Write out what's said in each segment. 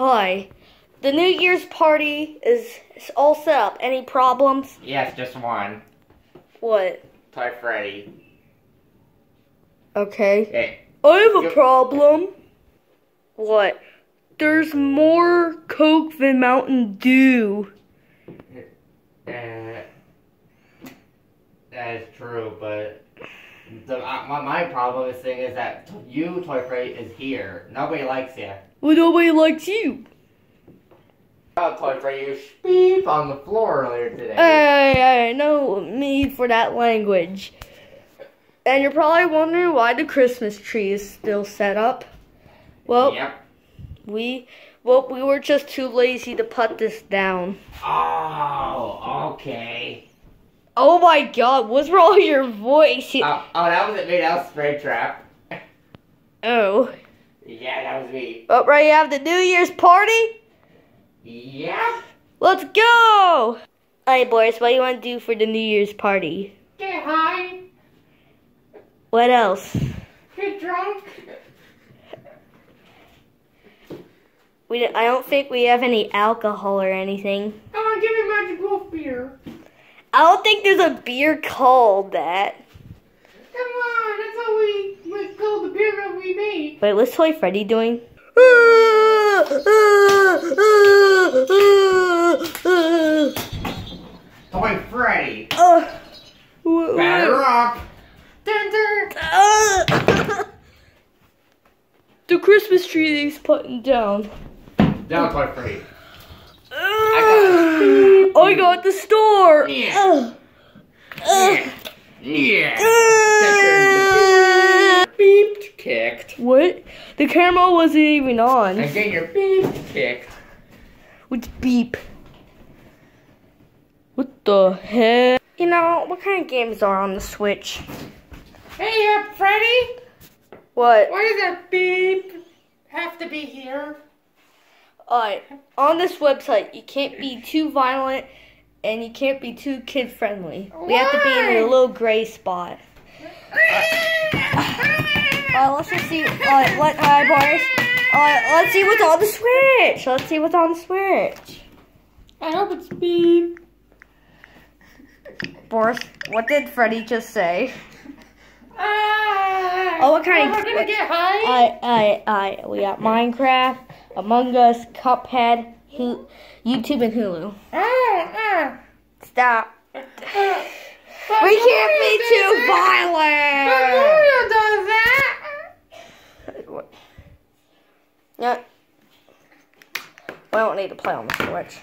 Hi. The New Year's party is, all set up. Any problems? Yes, just one. What? Toy Freddy. Okay. Hey, I have a problem. What? There's more Coke than Mountain Dew. uh, that is true, but the, uh, my, my problem is thing is that you, Toy Freddy, is here. Nobody likes you. Well, nobody likes you. Oh, Toy Freddy, you beep on the floor earlier today. Hey, hey, no need for that language. And you're probably wondering why the Christmas tree is still set up. Well, yep. we well we were just too lazy to put this down. Oh, okay. Oh my God, what's wrong with your voice? Oh, oh, that was it. Made out spray trap. oh, Yeah, that was me. but right, you have the New Year's party. Yeah. Let's go! Alright, Boris, what do you want to do for the New Year's party? Get high. What else? Get drunk. We I don't think we have any alcohol or anything. Come on, give me Magic Wolf beer. I don't think there's a beer called that. Come on, that's how we we call the beer we made. Wait, what's Toy Freddy doing? Toy Freddy. Uh, Batter up. Dun, dun. uh, the Christmas tree he's putting down. Down, Toy Freddy. I got the store. Yeah. Uh, uh, Yeah. Beeped, kicked. What? The camera wasn't even on. And get your beep kicked. Which beep? What the heck? You know, what kind of games are on the Switch? Hey, uh, Freddy. What? Why does that beep have to be here? Alright, on this website, you can't be too violent and you can't be too kid friendly. We have to be in a little gray spot. Uh, let's just see. Uh, what, uh, boys? Uh, let's see what's on the Switch. Let's see what's on the Switch. I hope it's beep. Boris, what did Freddy just say? Ah, Oh, what kind We're of- gonna get high. I, I, I, we got Minecraft, Among Us, Cuphead, YouTube, and Hulu. Ah, ah. Stop. We can't be too violent. Mario does that. Yeah. We don't need to play on the Switch.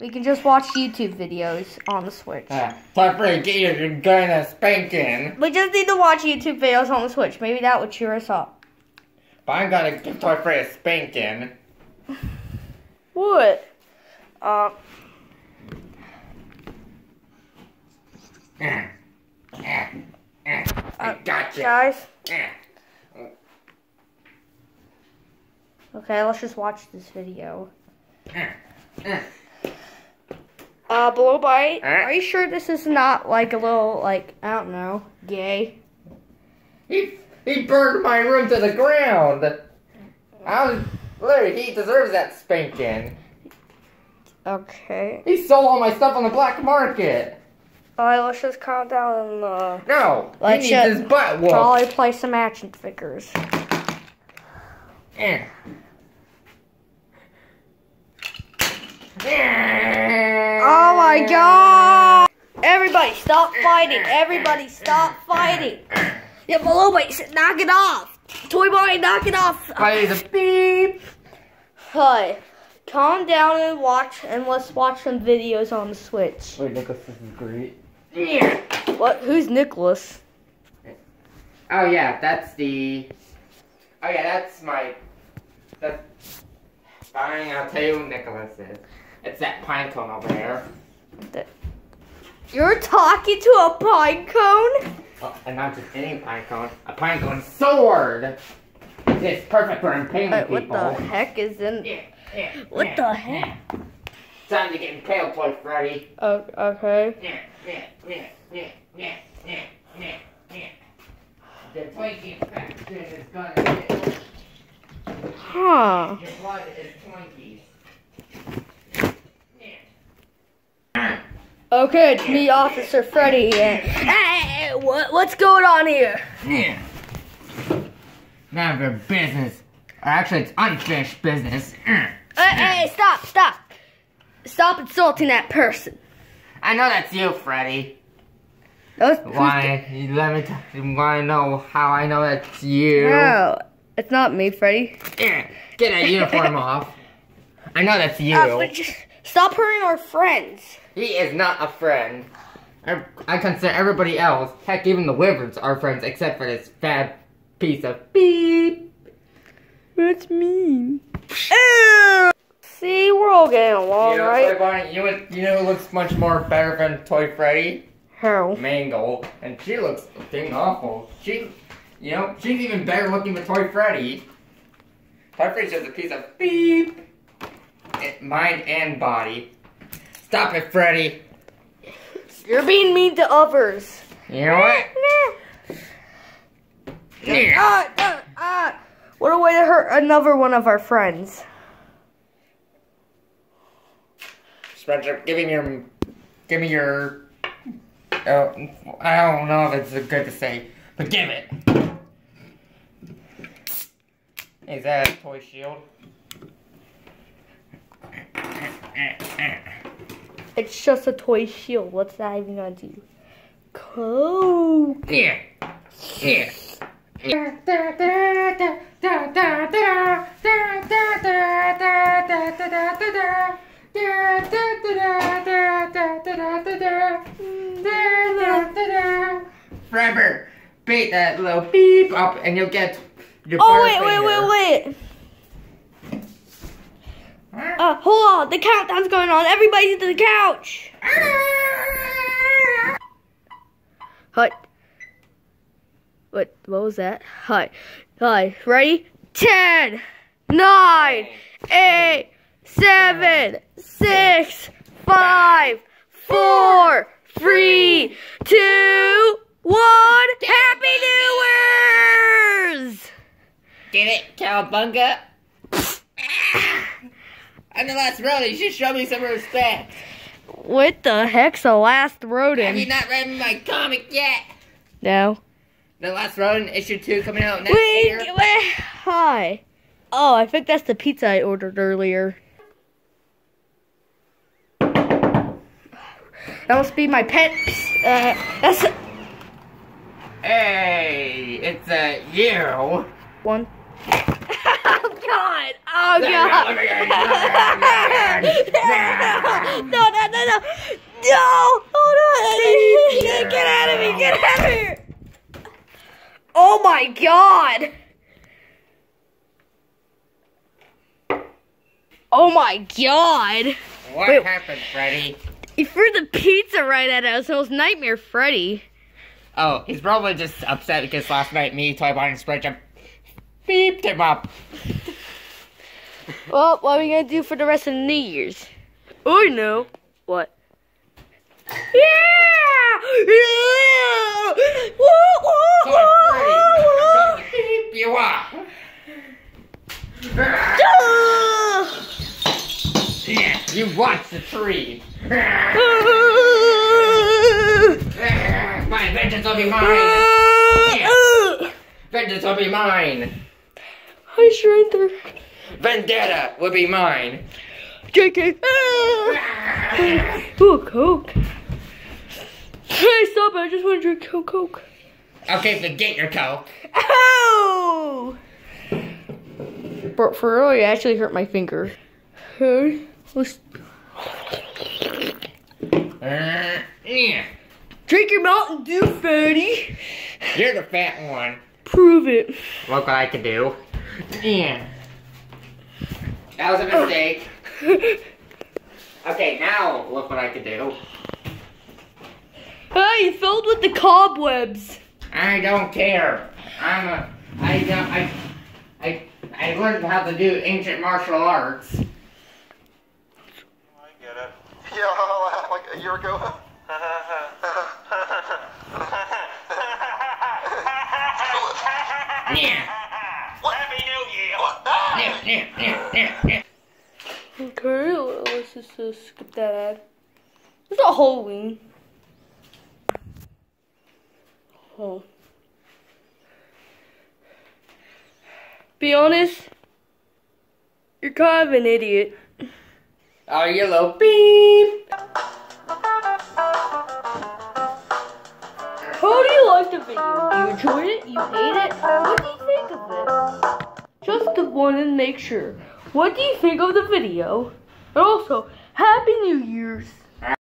We can just watch YouTube videos on the Switch. Ah, Toy Freddy, get your, your gun a spanking. We just need to watch YouTube videos on the Switch. Maybe that would cheer us up. But I'm gonna give Toy Freddy a spanking. What? Uh. I Uh, gotcha. guys. Ah. Okay, let's just watch this video. Ah. Uh, Blow Bite, are you sure this is not like a little, like, I don't know, gay? He he burned my room to the ground. I was literally he deserves that spanking. Okay. He sold all my stuff on the black market. Alright, let's just calm down and, uh, No, Let's just his butt whooped. probably play some action figures. Oh my god! Everybody stop fighting! Everybody stop fighting! Yeah, Blow Bite, knock it off! Toy Boy, knock it off! Play the beep. Hi. Calm down and watch, and let's watch some videos on the Switch. Wait, Nicholas, this is great. Yeah. What? Who's Nicholas? Oh yeah, that's the. Oh yeah, that's my. That's. Fine, I'll tell you who Nicholas is. It's that pine cone over there. You're talking to a pine cone? Oh, and not just any pine cone, a pine cone sword. It's perfect for impaling Wait, what people. the heck is in? Yeah, yeah, What yeah, the heck? yeah. Time to get impaled, Toy Freddy. Oh, okay. Yeah, yeah, yeah, yeah, yeah, yeah, yeah, yeah. The toy gets back to his gun. Huh. Your blood is Twinkies. Okay, it's me, Officer Freddy. Hey, what, what's going on here? Yeah. None of your business. Actually, it's unfinished business. Hey, hey, stop, stop. Stop insulting that person. I know that's you, Freddy. Those, Why? You let me. T- you want to know how I know that's you? No, it's not me, Freddy. Yeah, Get that uniform off. I know that's you. Uh, but stop hurting our friends. He is not a friend. I, I consider everybody else, heck, even the wyverns, are friends, except for this fat piece of beep. That's mean. Ew. See, we're all getting along, you know, right? Toy Bonnie, you, know- you know who looks much more better than Toy Freddy? How? Mangle. And she looks dang awful. She, you know, she's even better looking than Toy Freddy. Toy Freddy's just a piece of beep. Mind and body. Stop it, Freddy. You're being mean to others. You know what? Yeah. Ah, ah, ah. What a way to hurt another one of our friends. Spencer, give me your, give me your. Oh, I don't know if it's good to say, but give it. Is that a toy shield? It's just a toy shield. What's that even gonna do? Coke. Yeah. Yeah. Forever beat that little beep up and you'll get Oh wait, wait, wait, wait. Uh, hold on. The countdown's going on. Everybody to the couch. Hi. What? What was that? Hi. Hi. Ready? Ten, nine, eight, seven, six, five, four, three, two, one. Happy New Year's! Get it, cowabunga? I'm the last rodent. You should show me some respect. What the heck's the last rodent? Have you not read my comic yet? No. The last rodent issue two coming out next Wait, year. wait, hi. Oh, I think that's the pizza I ordered earlier. That must be my pet. Uh, that's Hey, it's a you. one. Oh God! Oh God! no, no, no, no! No! Oh no! Get out of me! Get out of here! Oh my God! Oh my God! What Wait. happened, Freddy? He threw the pizza right at us. It was Nightmare Freddy. Oh, he's probably just upset because last night me, Toy Bonnie, and Spreadjump beeped him up. Well, what are we gonna do for the rest of the New Year's? Oh, I know. What? Yeah! Yeah! Woo, woo, Toy Freddy, I'm woo, gonna beep you up. woo. Yeah, you watch the tree. My vengeance will be mine. Vengeance will be mine. Hi, Shredder. Vendetta will be mine. JK. Ooh, Coke. Hey, stop it. I just want to drink Coke. Coke. Okay, forget your coke. Ow! But for real, you actually hurt my finger. Okay. Let's Uh, yeah. drink your Mountain Dew, fatty. You're the fat one. Prove it. Look what I can do. Yeah. That was a oh. mistake. Okay, now look what I can do. Hey, you filled with the cobwebs. I don't care. I'm a. I don't. I. I. I learned how to do ancient martial arts. I get it. Yeah, like a year ago. Yeah. What? Happy New Year. What? Ah! Okay, let's just uh, skip that ad. It's not Halloween. Oh. Be honest, you're kind of an idiot. Oh, you little beep. How do you like the video? You enjoyed it? You hate it? What do you think of it? Just want to make sure. What do you think of the video? And also, Happy New Year's.